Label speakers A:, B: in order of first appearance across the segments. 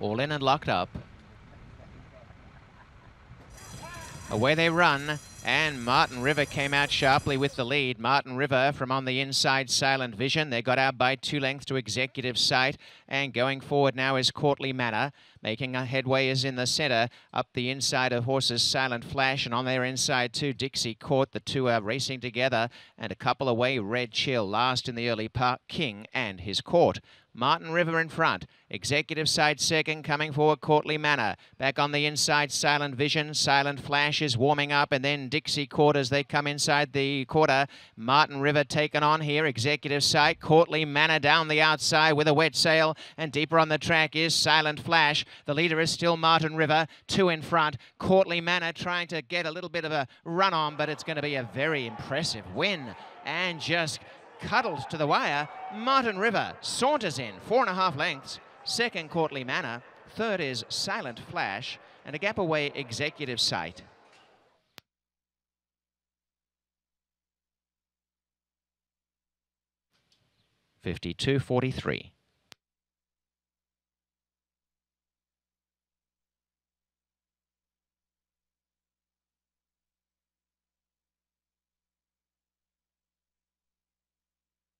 A: All in and locked up. Away they run, and Martin River came out sharply with the lead. Martin River from on the inside, Silent Vision. They got out by two lengths to Executive Sight. And going forward now is Courtly Manor. Making a headway is in the centre. Up the inside of horses, Silent Flash. And on their inside too, Dixie Court. The two are racing together. And a couple away, Red Chill. Last in the early part, King and his court. Martin River in front. Executive Sight second, coming forward, Courtly Manor. Back on the inside, Silent Vision. Silent Flash is warming up, and then Dixie as they come inside the quarter. Martin River taken on here. Executive Sight, Courtly Manor down the outside with a wet sail, and deeper on the track is Silent Flash. The leader is still Martin River, two in front. Courtly Manor trying to get a little bit of a run on, but it's going to be a very impressive win. And just cuddles to the wire. Martin River saunters in, four and a half lengths. Second, Courtly Manor. Third is Silent Flash. And a gap away, Executive Sight. Fifty-two forty-three.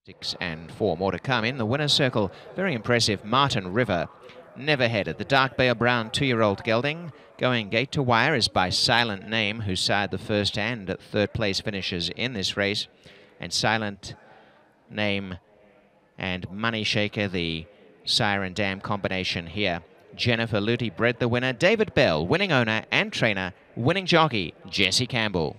A: Six and four more to come in the winner's circle. Very impressive. Martin River never headed. The dark Bear brown two-year-old gelding going gate to wire is by Silent Name, who sired the first and third place finishes in this race. And Silent Name and Money Shaker, the Siren Dam combination here. Jennifer Luty bred the winner. David Bell, winning owner and trainer. Winning jockey, Jesse Campbell.